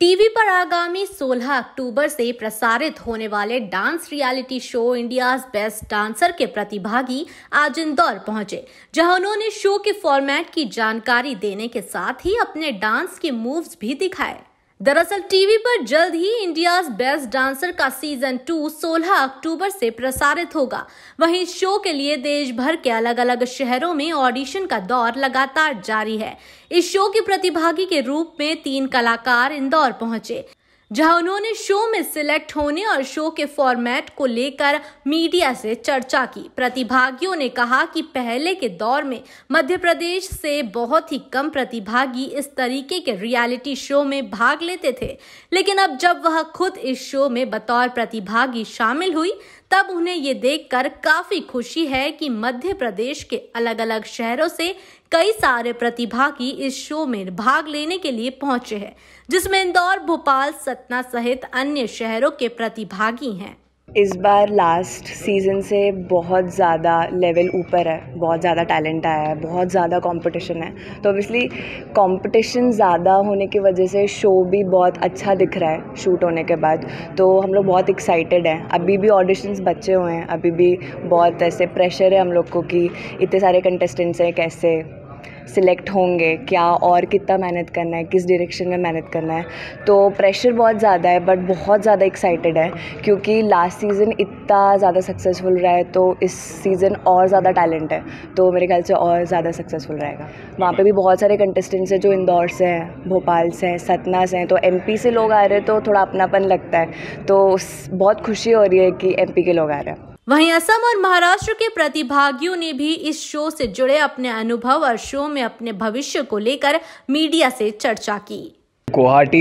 TV पर आगामी 16 अक्टूबर से प्रसारित होने वाले dance reality show India's best dancer के प्रतिभागी आज इंदौर पहुँचे, जहाँ उन्होंने शो के फॉर्मेट की जानकारी देने के साथ ही अपने डांस के मूव्स भी दिखाए। दरअसल टीवी पर जल्द ही इंडिया बेस्ट डांसर का सीज़न टू 16 अक्टूबर से प्रसारित होगा। वहीं शो के लिए देश भर के अलग अलग शहरों में ऑडिशन का दौर लगातार जारी है। इस शो के प्रतिभागी के रूप में तीन कलाकार इंदौर पहुँचे। जहाँ उन्होंने शो में सिलेक्ट होने और शो के फॉर्मेट को लेकर मीडिया से चर्चा की। प्रतिभागियों ने कहा कि पहले के दौर में मध्य प्रदेश से बहुत ही कम प्रतिभागी इस तरीके के रियलिटी शो में भाग लेते थे। लेकिन अब जब वह खुद इस शो में बतौर प्रतिभागी शामिल हुई, तब उन्हें ये देखकर काफ़ी खुशी है कि मध्य प्रदेश के अलग अलग शहरों से कई सारे प्रतिभागी इस शो में भाग लेने के लिए पहुँचे हैं, जिसमें इंदौर, भोपाल, सतना सहित अन्य शहरों के प्रतिभागी हैं। इस बार लास्ट सीज़न से बहुत ज़्यादा लेवल ऊपर है, बहुत ज़्यादा टैलेंट आया है, बहुत ज़्यादा कंपटीशन है। तो ओबियसली कंपटीशन ज़्यादा होने की वजह से शो भी बहुत अच्छा दिख रहा है शूट होने के बाद। तो हम लोग बहुत एक्साइटेड हैं। अभी भी ऑडिशंस बचे हुए हैं, अभी भी बहुत ऐसे प्रेशर है हम लोग को कि इतने सारे कंटेस्टेंट्स हैं, कैसे सिलेक्ट होंगे, क्या और कितना मेहनत करना है, किस डायरेक्शन में मेहनत करना है तो प्रेशर बहुत ज़्यादा है बट बहुत ज़्यादा एक्साइटेड है, क्योंकि लास्ट सीज़न इतना ज़्यादा सक्सेसफुल रहा है तो इस सीज़न और ज़्यादा टैलेंट है तो मेरे ख्याल से और ज़्यादा सक्सेसफुल रहेगा। वहाँ पर भी बहुत सारे कंटेस्टेंट्स हैं जो इंदौर से हैं, भोपाल से हैं, सतना से हैं तो एमपी से लोग आ रहे हैं तो थोड़ा अपनापन लगता है तो बहुत खुशी हो रही है कि एमपी के लोग आ रहे हैं। वहीं असम और महाराष्ट्र के प्रतिभागियों ने भी इस शो से जुड़े अपने अनुभव और शो में अपने भविष्य को लेकर मीडिया से चर्चा की। गुवाहाटी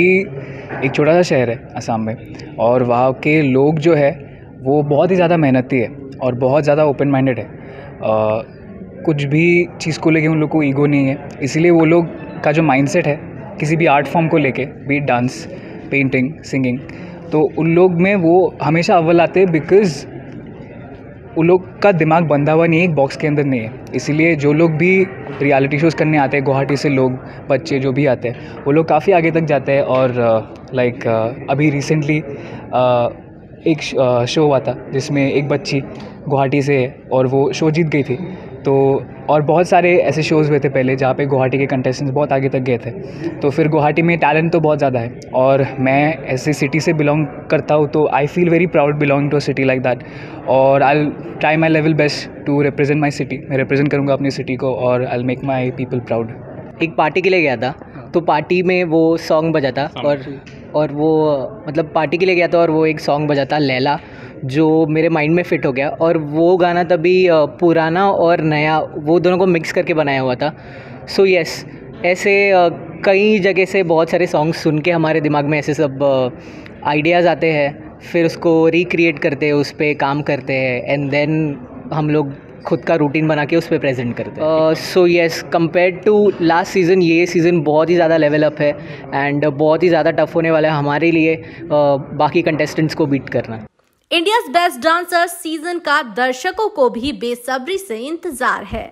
एक छोटा सा शहर है असम में और वहाँ के लोग जो है वो बहुत ही ज़्यादा मेहनती है और बहुत ज़्यादा ओपन माइंडेड है। आ, कुछ भी चीज़ को लेके उन लोग को ईगो नहीं है इसीलिए वो लोग का जो माइंडसेट है किसी भी आर्ट फॉर्म को लेके बीट डांस पेंटिंग सिंगिंग तो उन लोग में वो हमेशा अव्वल आते बिकॉज़ उन लोग का दिमाग बंधा हुआ नहीं है एक बॉक्स के अंदर नहीं है। इसीलिए जो लोग भी रियलिटी शोज़ करने आते हैं, गुवाहाटी से लोग, बच्चे जो भी आते हैं, वो लोग काफ़ी आगे तक जाते हैं और लाइक अभी रिसेंटली एक शो हुआ था जिसमें एक बच्ची गुवाहाटी से और वो शो जीत गई थी। तो और बहुत सारे ऐसे शोज़ हुए थे पहले जहाँ पे गुवाहाटी के कंटेस्टेंट्स बहुत आगे तक गए थे। तो फिर गुवाहाटी में टैलेंट तो बहुत ज़्यादा है और मैं ऐसे सिटी से बिलोंग करता हूँ तो I feel very proud belong to a city like that और I try my level best to represent my city मैं रिप्रेजेंट करूँगा अपनी सिटी को और I make my people proud एक पार्टी के लिए गया था तो पार्टी में वो सॉन्ग बजा था और और वो मतलब पार्टी के लिए गया था और वो एक सॉन्ग बजा था लैला। जो मेरे माइंड में फ़िट हो गया और वो गाना तभी पुराना और नया वो दोनों को मिक्स करके बनाया हुआ था। सो so यस yes, ऐसे कई जगह से बहुत सारे सॉन्ग सुन के हमारे दिमाग में ऐसे सब आइडियाज़ आते हैं फिर उसको रिक्रिएट करते हैं उस पर काम करते हैं एंड देन हम लोग खुद का रूटीन बना के उस पर प्रेजेंट करते हैं। So yes compare to last season ये सीज़न बहुत ही ज़्यादा लेवल अप है एंड बहुत ही ज़्यादा टफ होने वाला है हमारे लिए uh, बाकी कंटेस्टेंट्स को बीट करना। इंडिया बेस्ट डांसर सीज़न का दर्शकों को भी बेसब्री से इंतज़ार है।